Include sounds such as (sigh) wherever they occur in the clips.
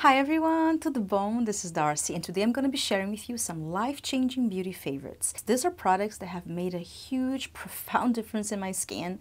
Hi everyone, to the bone, this is Darcy and today I'm going to be sharing with you some life-changing beauty favorites. These are products that have made a huge, (laughs) profound difference in my skin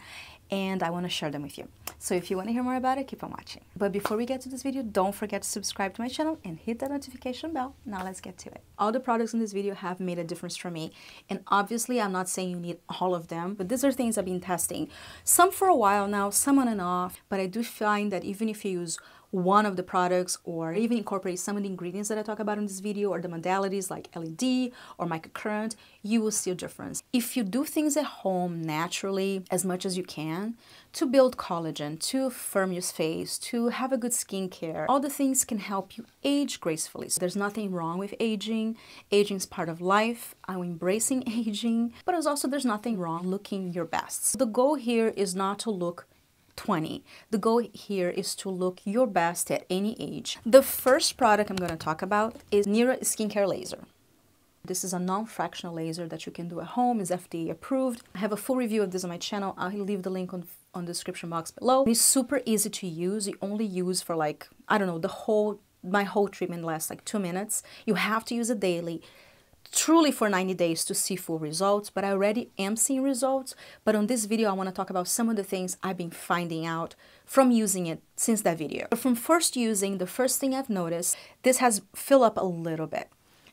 and I want to share them with you. So if you want to hear more about it, keep on watching. But before we get to this video, don't forget to subscribe to my channel and hit that notification bell. Now let's get to it. All the products in this video have made a difference for me. And obviously, I'm not saying you need all of them, but these are things I've been testing. Some for a while now, some on and off, but I do find that even if you use one of the products or even incorporate some of the ingredients that I talk about in this video or the modalities like LED or microcurrent, you will see a difference. If you do things at home naturally as much as you can to build collagen, to firm your face, to have a good skincare, all the things can help you age gracefully. So there's nothing wrong with aging. Aging is part of life. I'm embracing (laughs) aging, but also there's nothing wrong looking your best. The goal here is not to look 20. The goal here is to look your best at any age. The first product I'm going to talk about is Nira Skincare Laser. This is a non-fractional laser that you can do at home, is FDA approved. I have a full review of this on my channel. I'll leave the link on, on the description box below. It's super easy to use. You only use for like, I don't know, the whole, my whole treatment lasts like two minutes. You have to use it daily truly for 90 days to see full results, but I already am seeing results. But on this video, I want to talk about some of the things I've been finding out from using it since that video. From first using, the first thing I've noticed, this has filled up a little bit.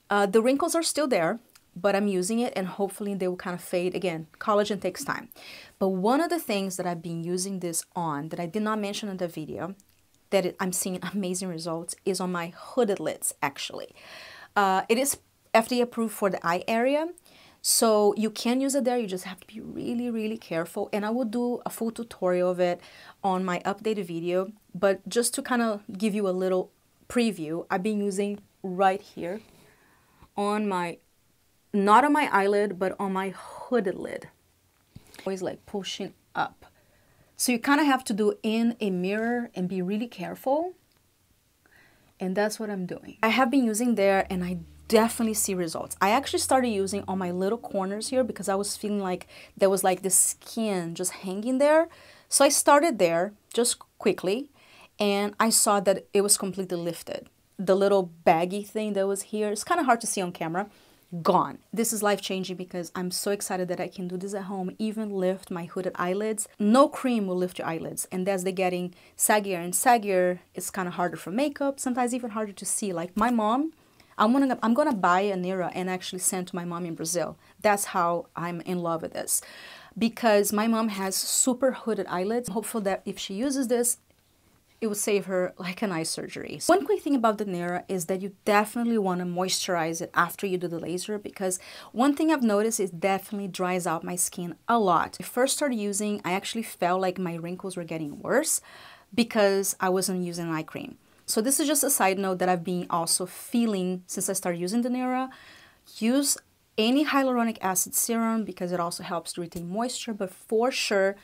Uh, the wrinkles are still there, but I'm using it and hopefully they will kind of fade. Again, collagen takes time. But one of the things that I've been using this on that I did not mention in the video that I'm seeing amazing results is on my hooded lids actually. Uh, it is FDA approved for the eye area. So you can use it there, you just have to be really, really careful. And I will do a full tutorial of it on my updated video. But just to kind of give you a little preview, I've been using right here on my, not on my eyelid, but on my hooded lid. Always like pushing up. So you kind of have to do in a mirror and be really careful. And that's what I'm doing. I have been using there and I definitely see results. I actually started using on my little corners here because I was feeling like there was like the skin just hanging there. So I started there just quickly and I saw that it was completely lifted. The little baggy thing that was here, it's kind of hard to see on camera, gone. This is life-changing because I'm so excited that I can do this at home, even lift my hooded eyelids. No cream will lift your eyelids and as they're getting saggier and saggier, it's kind of harder for makeup, sometimes even harder to see. Like my mom, I'm gonna I'm gonna buy a Nira and actually send to my mom in Brazil. That's how I'm in love with this. Because my mom has super hooded eyelids. I'm hopeful that if she uses this, it would save her like an eye surgery. One quick thing about the Nira is that you definitely want to moisturize it after you do the laser because one thing I've noticed is definitely dries out my skin a lot. I first started using, I actually felt like my wrinkles were getting worse because I wasn't using eye cream. So this is just a side note that I've been also feeling since I started using the Nira. Use any hyaluronic acid serum because it also helps to retain moisture, but for sure,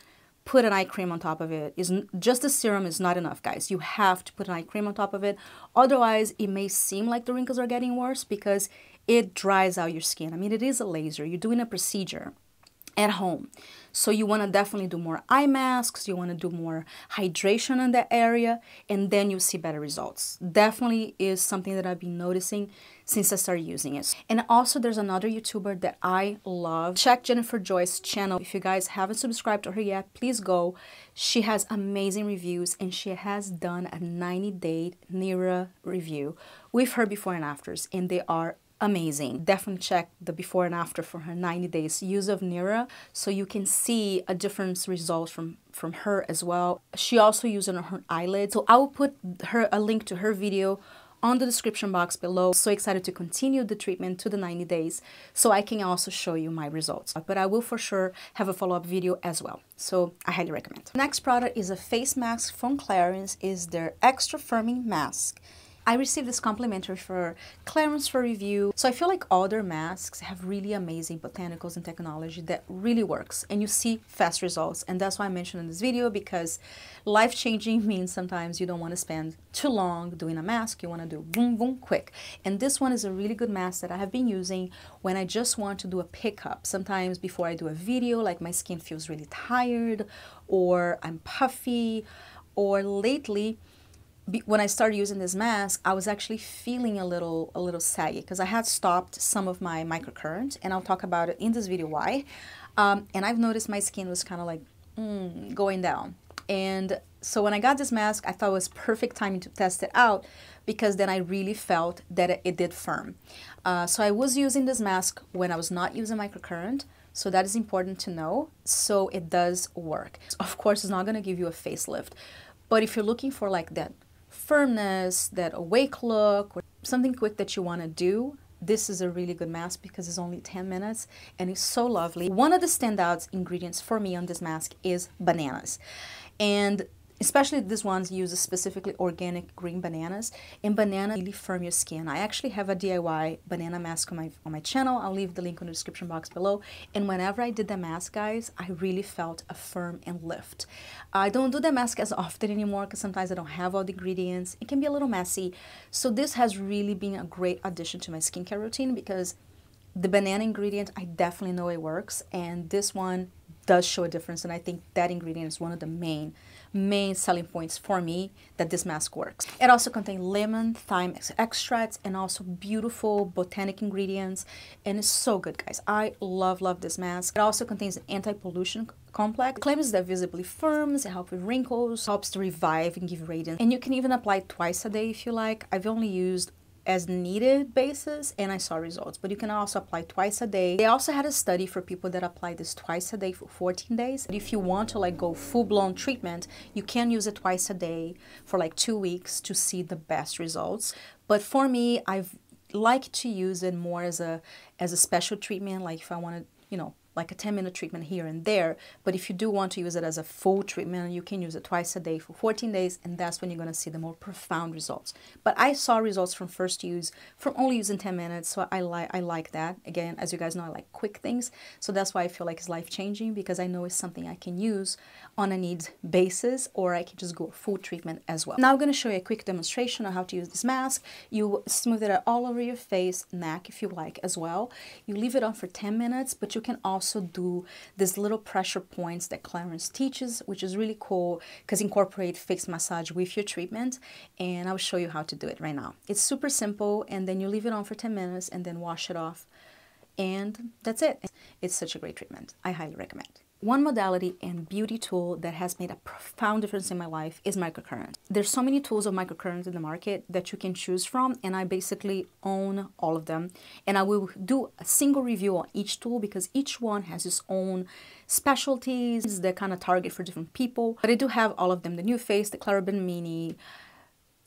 put an eye cream on top of it. Is Just the serum is not enough, guys. You have to put an eye cream on top of it. Otherwise, it may seem like the wrinkles are getting worse because it dries out your skin. I mean, it is a laser. You're doing a procedure at home. So you want to definitely do more eye masks, you want to do more hydration in that area, and then you'll see better results. Definitely is something that I've been noticing since I started using it. And also there's another YouTuber that I love. Check Jennifer Joyce channel. If you guys haven't subscribed to her yet, please go. She has amazing reviews and she has done a 90 day Nira review with her before and afters and they are amazing. Definitely check the before and after for her 90 days use of Nira so you can see a different result from, from her as well. She also used it on her eyelid. So I will put her a link to her video on the description box below. So excited to continue the treatment to the 90 days so I can also show you my results. But I will for sure have a follow-up video as well. So I highly recommend. Next product is a face mask from Clarins is their extra firming mask. I received this complimentary for Clarins for review. So I feel like other masks have really amazing botanicals and technology that really works and you see fast results. And that's why I mentioned in this video because life-changing (laughs) means sometimes you don't want to spend too long doing a mask. You want to do boom, boom, quick. And this one is a really good mask that I have been using when I just want to do a pickup. Sometimes before I do a video, like my skin feels really tired or I'm puffy or lately when I started using this mask, I was actually feeling a little a little saggy because I had stopped some of my microcurrent, and I'll talk about it in this video why. Um, and I've noticed my skin was kind of like mm, going down. And so when I got this mask, I thought it was perfect timing to test it out because then I really felt that it, it did firm. Uh, so I was using this mask when I was not using microcurrent. So that is important to know. So it does work. Of course, it's not going to give you a facelift. But if you're looking for like that firmness, that awake look, or something quick that you want to do, this is a really good mask because it's only 10 minutes and it's so lovely. One of the standouts ingredients for me on this mask is bananas. And especially these ones use specifically organic green bananas and banana really firm your skin. I actually have a diy banana mask on my on my channel. I'll leave the link in the description box below. And whenever i did the mask guys i really felt a firm and lift. I don't do the mask as often anymore because sometimes i don't have all the ingredients. It can be a little messy. So this has really been a great addition to my skincare routine because the banana ingredient i definitely know it works. And this one does show a difference and i think that ingredient is one of the main main selling points for me that this mask works. It also contains lemon, thyme extracts, and also beautiful botanic ingredients. And it's so good, guys. I love, love this mask. It also contains an anti-pollution complex. Claims that visibly firms, it helps with wrinkles, helps to revive and give radiance. And you can even apply twice a day if you like. I've only used as needed basis and I saw results. But you can also apply twice a day. They also had a study for people that apply this twice a day for 14 days. If you want to like go full-blown treatment, you can use it twice a day for like two weeks to see the best results. But for me, I've like to use it more as a as a special treatment like if I want to you know like a 10 minute treatment here and there. But if you do want to use it as a full treatment, you can use it twice a day for 14 days, and that's when you're going to see the more profound results. But I saw results from first use from only using 10 minutes, so I like I like that. Again, as you guys know, I like quick things, so that's why I feel like it's life changing because I know it's something I can use on a needs basis, or I can just go full treatment as well. Now I'm going to show you a quick demonstration on how to use this mask. You smooth it all over your face, neck if you like as well. You leave it on for 10 minutes, but you can also also do these little pressure points that Clarins teaches, which is really cool because incorporate fixed massage with your treatment. And I'll show you how to do it right now. It's super simple and then you leave it on for 10 minutes and then wash it off. And that's it. It's such a great treatment. I highly recommend. One modality and beauty tool that has made a profound difference in my life is microcurrent. There's so many tools of microcurrent in the market that you can choose from and I basically own all of them. And I will do a single review on each tool because each one has its own specialties that kind of target for different people. But I do have all of them, the NuFACE, the Clarabin Mini,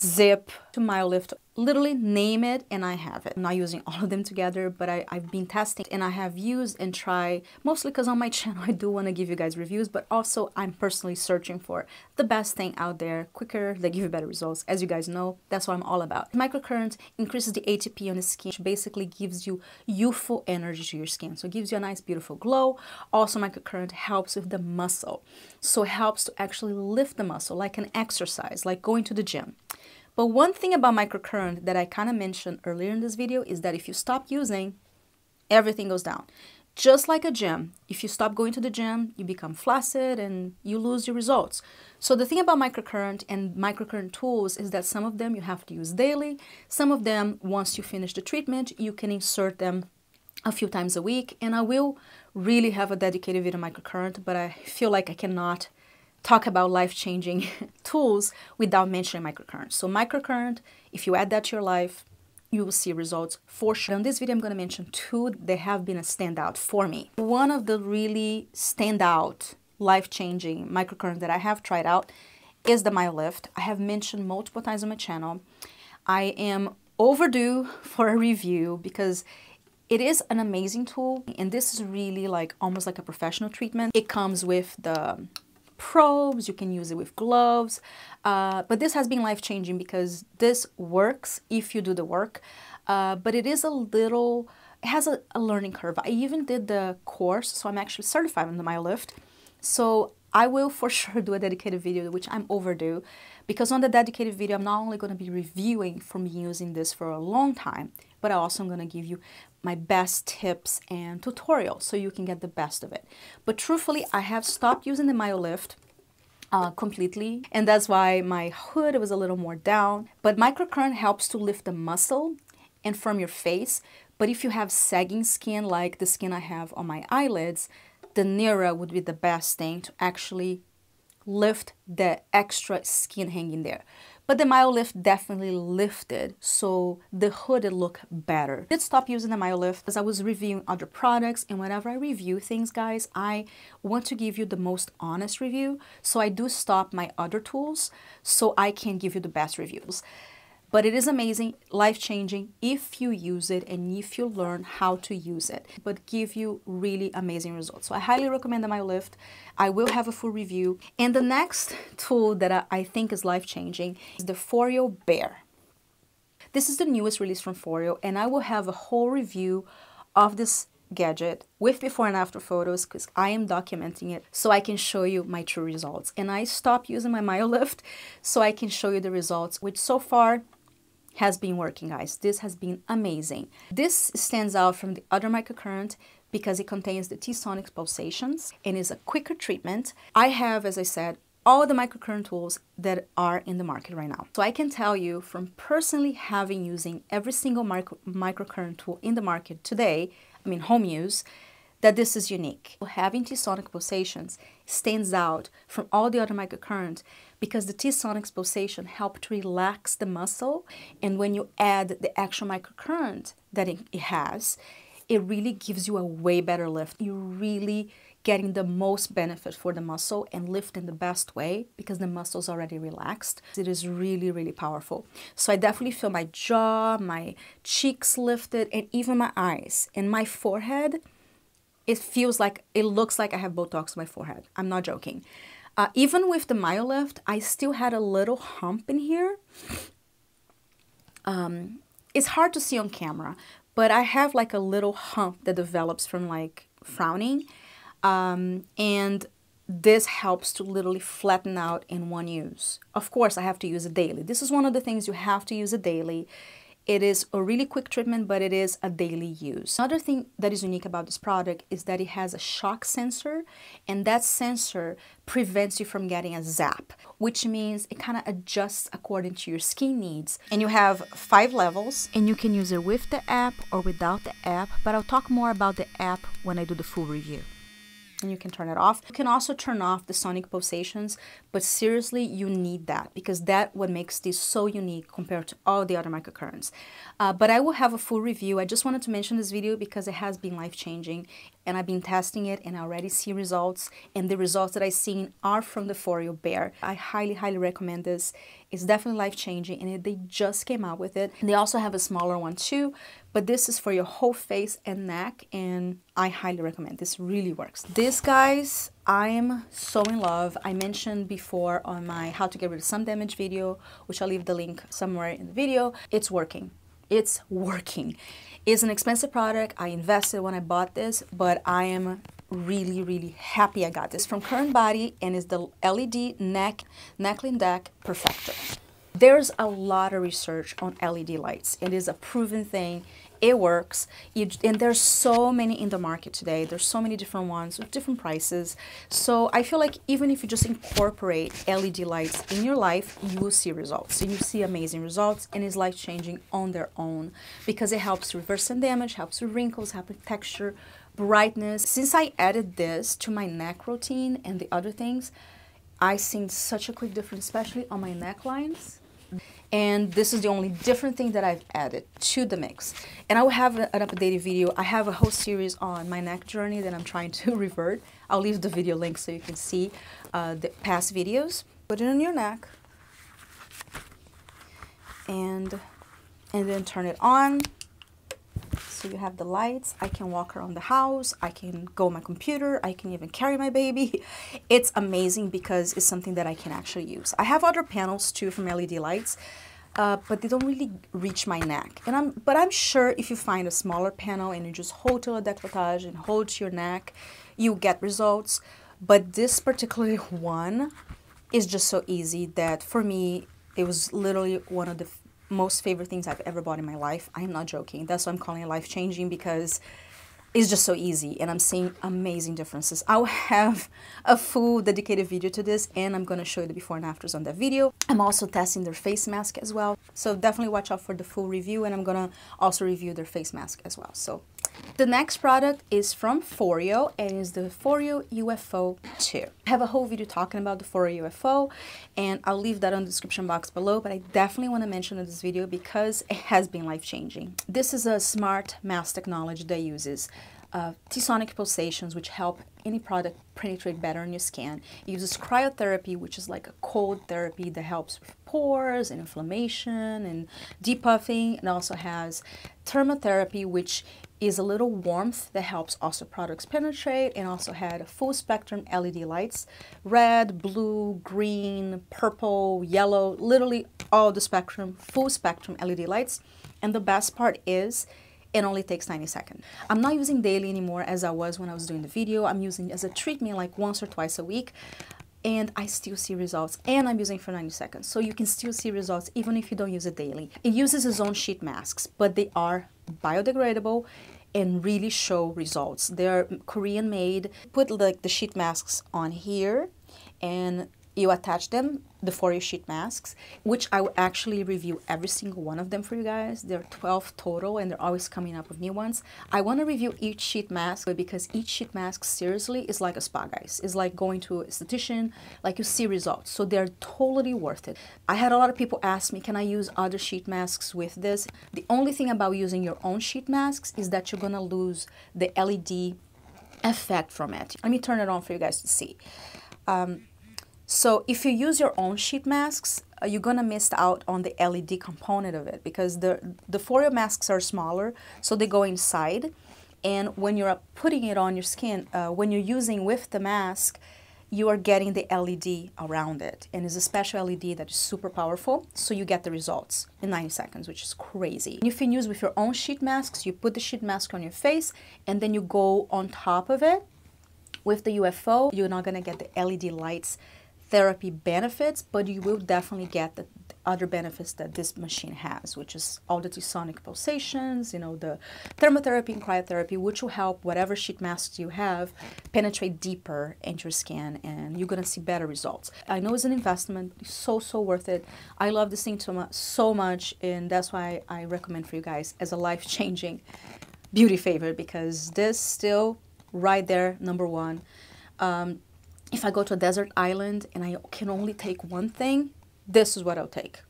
ZIIP, to MyoLift, literally name it and I have it. I'm not using all of them together, but I, I've been testing and I have used and tried, mostly because on my (laughs) channel I do want to give you guys reviews, but also I'm personally searching for the best thing out there, quicker, they give you better results. As you guys know, that's what I'm all about. Microcurrent increases the ATP on the skin, which basically gives you youthful energy to your skin. So it gives you a nice, beautiful glow. Also, microcurrent helps with the muscle. So it helps to actually lift the muscle like an exercise, like going to the gym. But one thing about microcurrent that I kind of mentioned earlier in this video is that if you stop using, everything goes down. Just like a gym, if you stop going to the gym, you become flaccid and you lose your results. So the thing about microcurrent and microcurrent tools is that some of them you have to use daily. Some of them, once you finish the treatment, you can insert them a few times a week. And I will really have a dedicated video microcurrent, but I feel like I cannot talk about life-changing (laughs) tools without mentioning microcurrent. So microcurrent, if you add that to your life, you will see results for sure. In this video, I'm going to mention two that have been a standout for me. One of the really standout, life-changing microcurrent that I have tried out is the MyoLift. I have mentioned multiple times on my channel. I am overdue (laughs) for a review because it is an amazing tool and this is really like almost like a professional treatment. It comes with the probes, you can use it with gloves. Uh, but this has been life-changing because this works if you do the work. Uh, but it is a little, it has a, a, learning curve. I even did the course, so I'm actually certified in the MyoLift. So I will for (laughs) sure do a dedicated video, which I'm overdue, because on the dedicated video, I'm not only going to be reviewing from using this for a long time, but I also am going to give you my best tips and tutorials so you can get the best of it. But truthfully, I have stopped using the MyoLift uh, completely and that's why my hood was a little more down but microcurrent helps to lift the muscle and firm your face but if you have sagging skin like the skin I have on my eyelids the Nira would be the best thing to actually lift the extra skin hanging there. But the MyoLift definitely lifted, so the hood look better. I did stop using the MyoLift as I was reviewing other products, and whenever I review things, guys, I want to give you the most honest review. So I do stop my other tools so I can give you the best reviews. But it is amazing, life changing if you use it and if you learn how to use it, but give you really amazing results. So I highly recommend the MyoLift. I will have a full review. And the next tool that I think is life changing is the Foreo Bear. This is the newest release from Foreo, and I will have a whole review of this gadget with before and after photos because I am documenting it so I can show you my true results. And I stopped using my MyoLift so I can show you the results, which so far has been working, guys. This has been amazing. This stands out from the other microcurrent because it contains the T-sonic pulsations and is a quicker treatment. I have, as I said, all the microcurrent tools that are in the market right now. So I can tell you from personally having using every single micro microcurrent tool in the market today, I mean home use, that this is unique. Having T-sonic pulsations stands out from all the other microcurrent because the T-sonic pulsation to relax the muscle and when you add the actual microcurrent that it, it has, it really gives you a way better lift. You're really getting the most benefit for the muscle and lift in the best way because the muscle's already relaxed. It is really, really powerful. So I definitely feel my jaw, my cheeks lifted, and even my eyes. And my forehead, it feels like, it looks like I have Botox on my forehead. I'm not joking. Uh, even with the MyoLift, I still had a little hump in here. Um, it's hard to see on camera, but I have like a little hump that develops from like frowning. Um, and this helps to literally flatten out in one use. Of course, I have to use it daily. This is one of the things you have to use it daily it is a really quick treatment, but it is a daily use. Another thing that is unique about this product is that it has a shock sensor, and that sensor prevents you from getting a zap, which means it kind of adjusts according to your skin needs. And you have five levels, and you can use it with the app or without the app, but I'll talk more about the app when I do the full review and you can turn it off. You can also turn off the sonic pulsations, but seriously, you need that because that what makes this so unique compared to all the other microcurrents. Uh, but I will have a full review. I just wanted to mention this video because it has been life-changing and I've been testing it and I already see results and the results that I've seen are from the Foreo Bear. I highly, highly recommend this. It's definitely life-changing and they just came out with it. And they also have a smaller one too, but this is for your whole face and neck and I highly recommend. This really works. This, guys, I'm so in love. I mentioned before on my how to get rid of sun damage video, which I'll leave the link somewhere in the video. It's working. It's working. It's an expensive product. I invested when I bought this, but I am really, really happy I got this from Current Body and it's the LED neck neckline Dec perfector. There's a lot of research on LED lights. It is a proven thing it works. You, and there's so many in the market today. There's so many different ones with different prices. So i feel like even if you just incorporate led lights in your life you will see results. And you see amazing results and it's life changing on their own because it helps reverse sun damage helps with wrinkles helps with texture brightness. Since i added this to my neck routine and the other things i seen such a quick difference especially on my necklines and this is the only different thing that I've added to the mix. And I will have an updated video. I have a whole series on my neck journey that I'm trying to (laughs) revert. I'll leave the video link so you can see uh, the past videos. Put it on your neck and and then turn it on so you have the lights i can walk around the house i can go on my computer i can even carry my baby. (laughs) It's amazing because it's something that i can actually use. I have other panels too from led lights uh, but they don't really reach my neck. And i'm but i'm sure if you find a smaller panel and you just hold to a decolletage and hold to your neck you get results. But this particular (laughs) one is just so easy that for me it was literally one of the most favorite things I've ever bought in my life. I'm not joking. That's why I'm calling it life changing because it's just so easy and I'm seeing amazing differences. I'll have a full dedicated video to this and I'm going to show you the before and afters on that video. I'm also testing their face mask as well. So definitely watch out for the full review and I'm going to also review their face mask as well. So the next product is from Foreo and is the Foreo UFO 2. I have a whole video talking about the Foreo UFO and I'll leave that on the description box below, but I definitely want to mention in this video because it has been life-changing. This is a smart mask technology that uses uh, T-sonic pulsations, which help any product penetrate better in your skin. It uses cryotherapy, which is like a cold therapy that helps with pores and inflammation and depuffing. and also has thermotherapy, which is a little warmth that helps also products penetrate and also had full spectrum LED lights, red, blue, green, purple, yellow, literally all the spectrum, full spectrum LED lights. And the best part is it only takes 90 seconds. I'm not using daily anymore as I was when I was doing the video. I'm using as a treatment like once or twice a week and I still see results and I'm using for 90 seconds. So you can still see results even if you don't use it daily. It uses its own sheet masks, but they are biodegradable and really show results. They're Korean made. Put like the sheet masks on here and you attach them, the Foreo sheet masks, which I will actually review every single one of them for you guys. There are 12 total and they're always coming up with new ones. I want to review each sheet mask because each sheet mask seriously is like a spa guys. It's like going to a esthetician, like you see results. So they're totally worth it. I had a lot of people ask me, can I use other sheet masks with this? The only thing about using your own sheet masks is that you're going to lose the LED effect from it. Let me turn it on for you guys to see. Um, so if you use your own sheet masks, uh, you're gonna miss out on the LED component of it because the the Foreo masks are smaller, so they go inside. And when you're putting it on your skin, uh, when you're using with the mask, you are getting the LED around it. And it's a special LED that is super powerful, so you get the results in 90 seconds, which is crazy. If you use with your own sheet masks, you put the sheet mask on your face, and then you go on top of it. With the UFO, you're not gonna get the LED lights therapy benefits, but you will definitely get the other benefits that this machine has, which is all the sonic pulsations, you know, the thermotherapy and cryotherapy, which will help whatever sheet masks you have penetrate deeper into your skin and you're gonna see better results. I know it's an investment, it's so, so worth it. I love this thing so much, and that's why I recommend for you guys as a life-changing beauty favorite because this still right there, number one. Um, if I go to a desert island and I can only take one thing, this is what I'll take.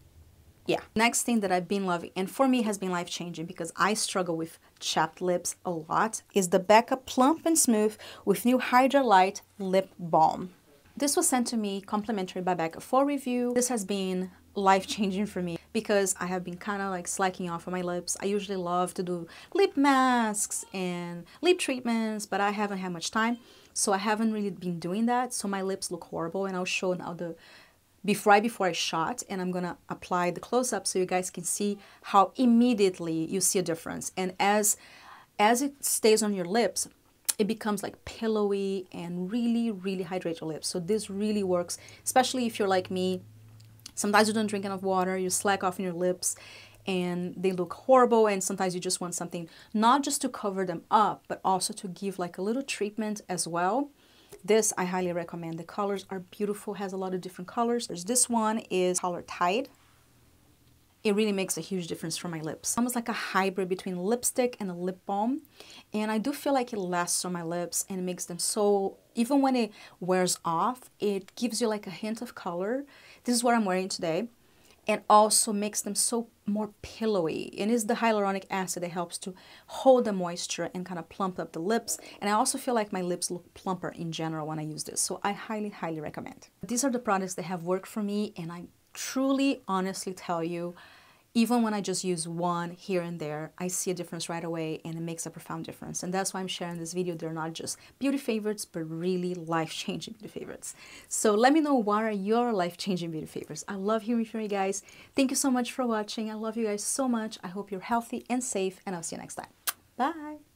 Yeah. Next thing that I've been loving, and for me has been life-changing because I struggle with chapped lips a lot, is the Becca Plump and Smooth with new Hydra Light Lip Balm. This was sent to me complimentary by Becca for review. This has been life-changing for me because I have been kind of like slacking off on my lips. I usually love to do lip masks and lip treatments, but I haven't had much time. So I haven't really been doing that. So my lips look horrible and I'll show now the before right before I shot and I'm gonna apply the close-up so you guys can see how immediately you see a difference. And as as it stays on your lips, it becomes like pillowy and really, really hydrate your lips. So this really works, especially if you're like me. Sometimes you don't drink enough water, you slack off in your lips, and they look horrible and sometimes you just want something not just to cover them up but also to give like a little treatment as well this I highly recommend the colors are beautiful has a lot of different colors there's this one is color tide it really makes a huge difference for my lips. Almost like a hybrid between lipstick and a lip balm. And I do feel like it lasts on my lips and it makes them so, even when it wears off, it gives you like a hint of color. This is what I'm wearing today and also makes them so more pillowy. And it's the hyaluronic acid that helps to hold the moisture and kind of plump up the lips. And I also feel like my lips look plumper in general when I use this. So I highly, highly recommend. These are the products that have worked for me and I truly, honestly tell you, even when I just use one here and there, I see a difference right away and it makes a profound difference. And that's why I'm sharing this video. They're not just beauty favorites, but really life-changing beauty favorites. So let me know what are your life-changing beauty favorites. I love hearing from you guys. Thank you so much for watching. I love you guys so much. I hope you're healthy and safe and I'll see you next time. Bye.